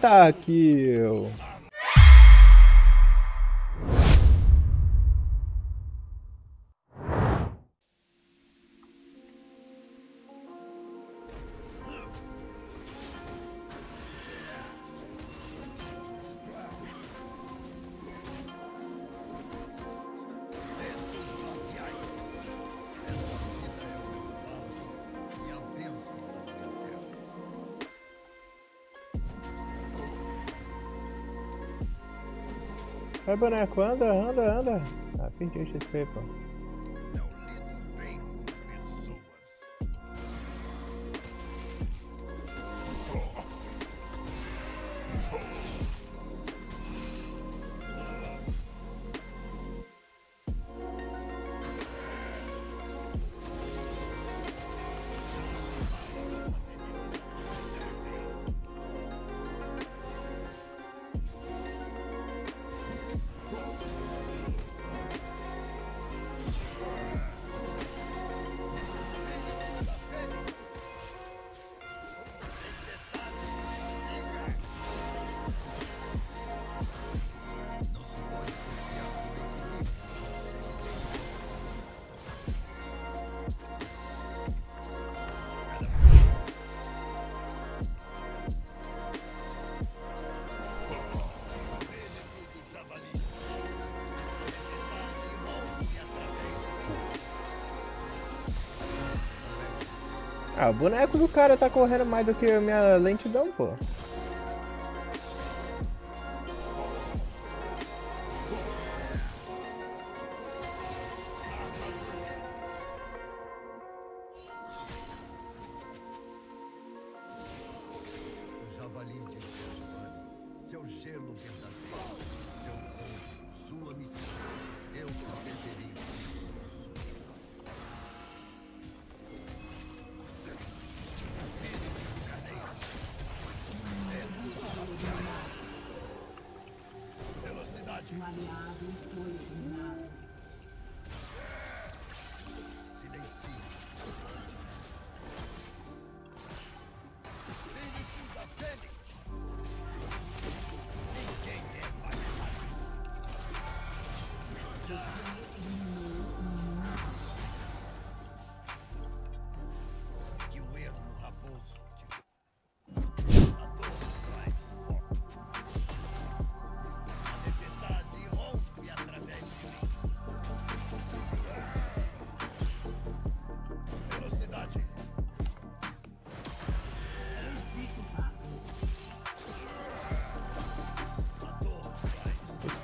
tá aqui Vai, boneco, anda, anda, anda. Ah, perdi o XP, pô. Ah, o boneco do cara tá correndo mais do que a minha lentidão, pô.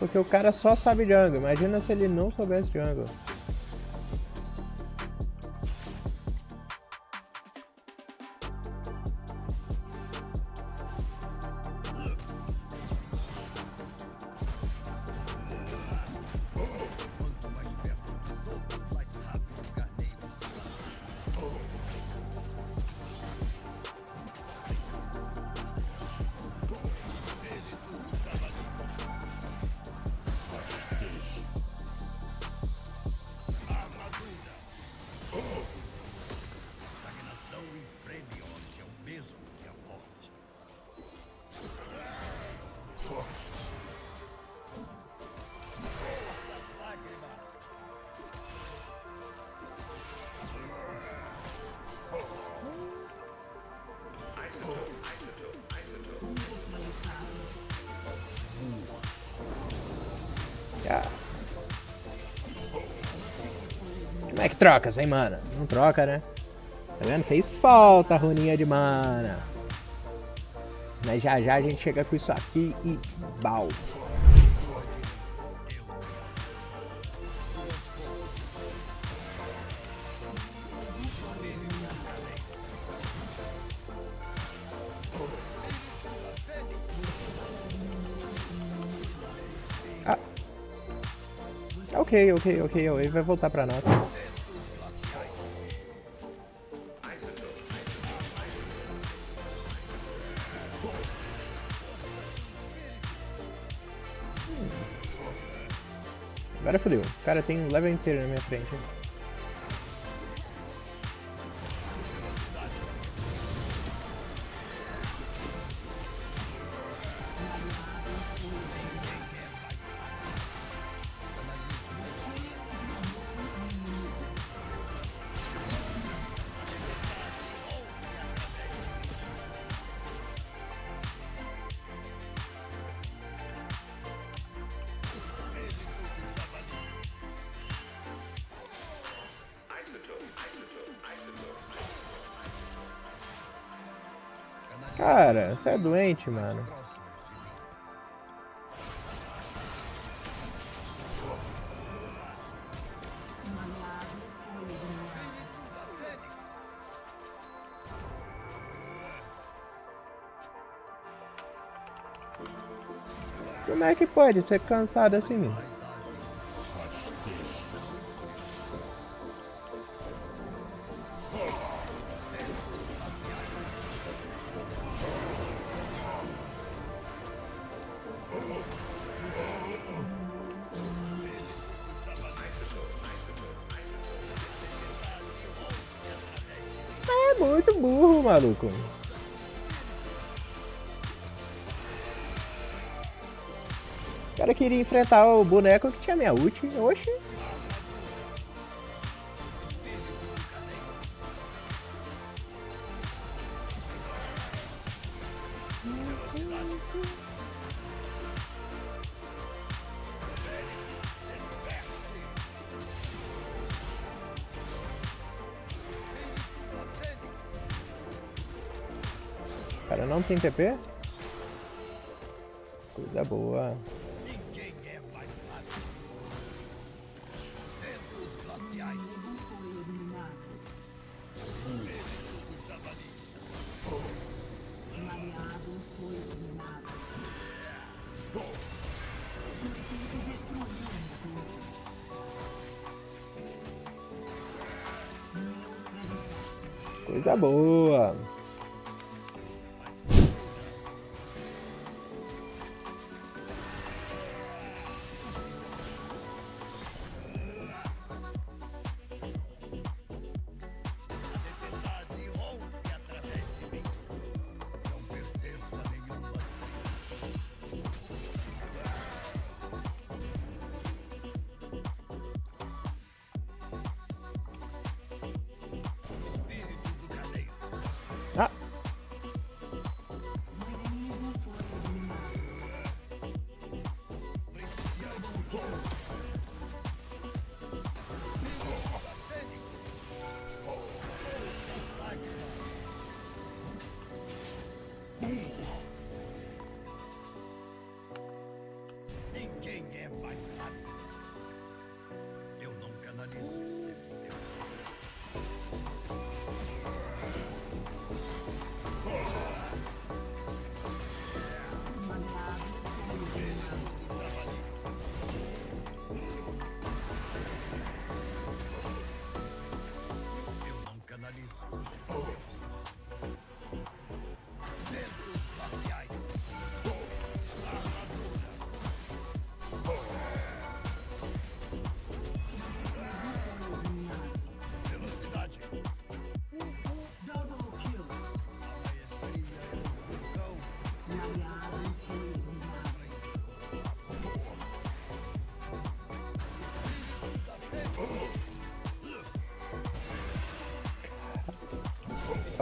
Porque o cara só sabe jungle. Imagina se ele não soubesse jungle. Como é que troca sem mano. Não troca, né? Tá vendo? Fez falta a runinha de mana. Mas já já a gente chega com isso aqui e bal. Ah. Ok, ok, ok, ele vai voltar pra nós. Cara tem um level inteiro na minha frente. Cara, você é doente, mano. Como é que pode ser cansado assim? Muito burro, maluco. O cara queria enfrentar o boneco que tinha minha ult. Oxi. Cara não tem TP? Coisa boa.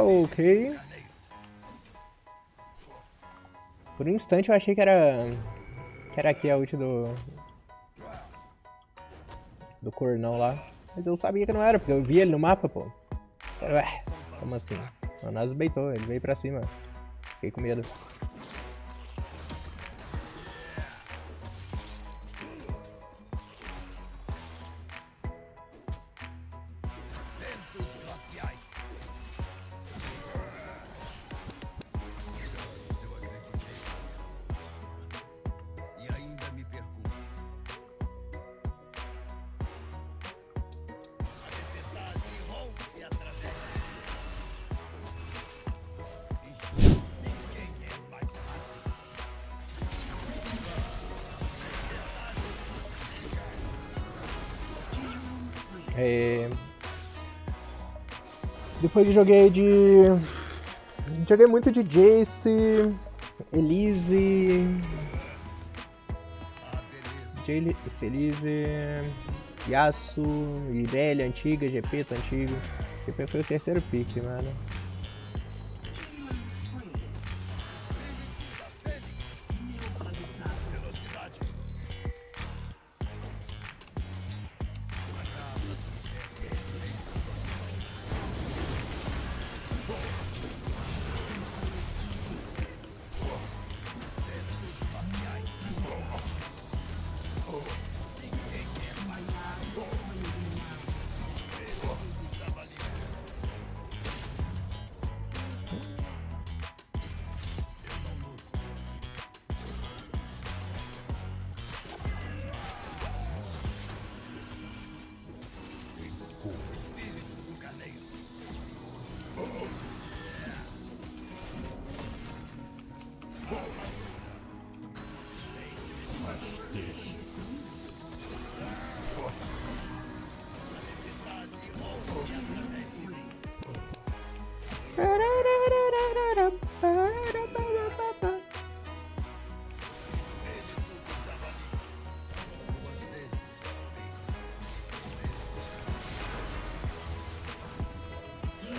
Ok. Por um instante eu achei que era. Que era aqui a ult do. Do cornão lá. Mas eu sabia que não era, porque eu vi ele no mapa, pô. Ué, como assim? O Nasus beitou, ele veio pra cima. Fiquei com medo. É... Depois joguei de. Joguei muito de Jace, Elise. Jace, Elise, Yasuo, Irelia antiga, GP antigo. GP foi o terceiro pick, mano.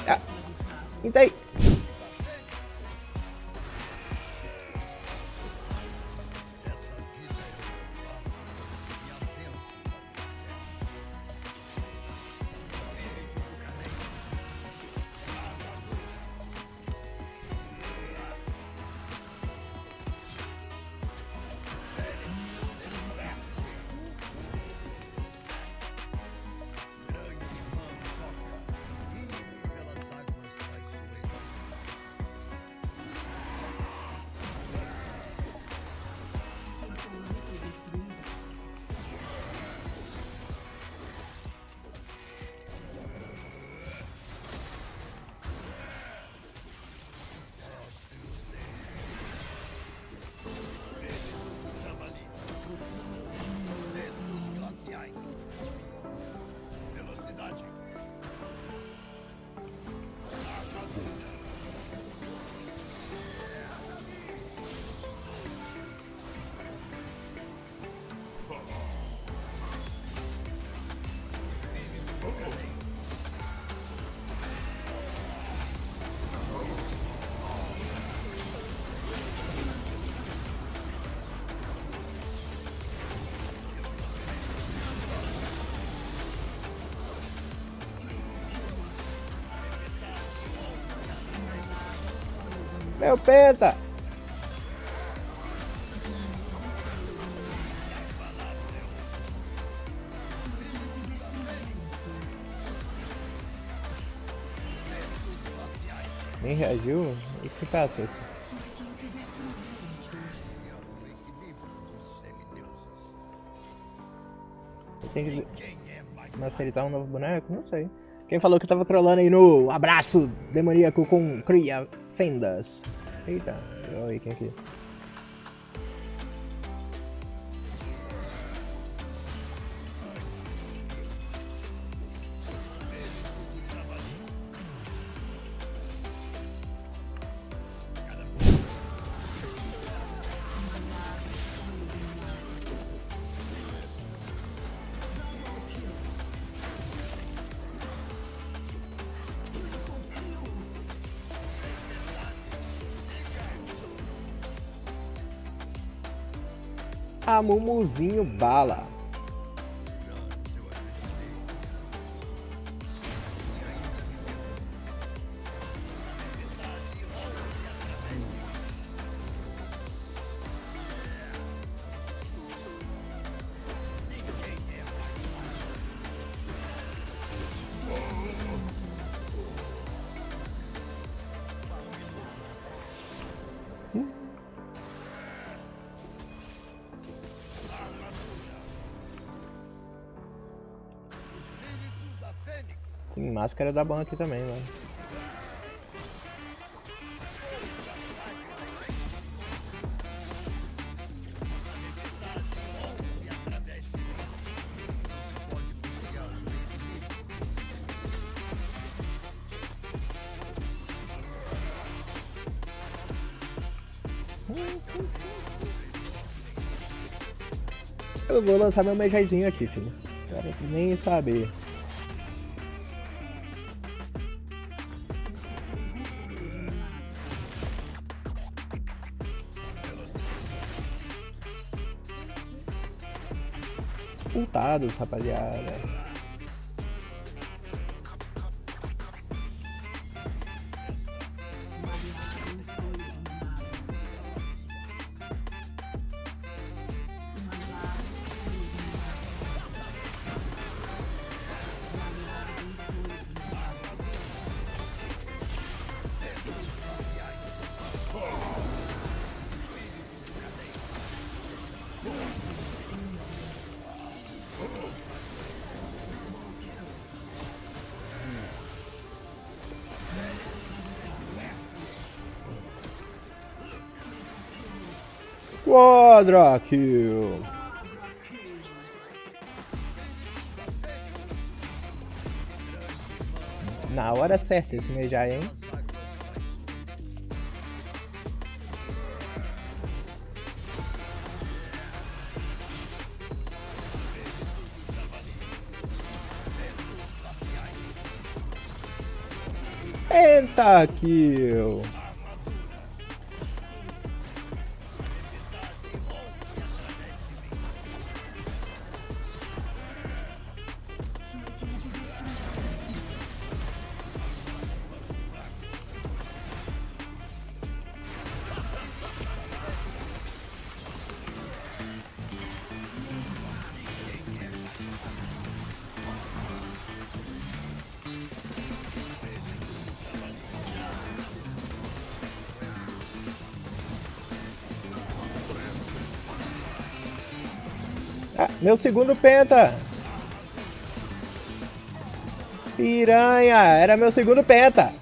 Ah, Então, meu penta! Nem reagiu? O que passa isso? Eu tenho que masterizar um novo boneco? Não sei. Quem falou que tava trolando aí no abraço demoníaco com Cria Fendas? Eita, oi, quem aqui? A Mumuzinho Bala. Sim, máscara dá ban aqui também, mano. Eu vou lançar meu Mejaizinho aqui, filho. Quero nem saber. Pultados, rapaziada. Quadra kill. Na hora certa esse Mejai, hein? Pentakill. Meu segundo penta. Piranha, era meu segundo penta.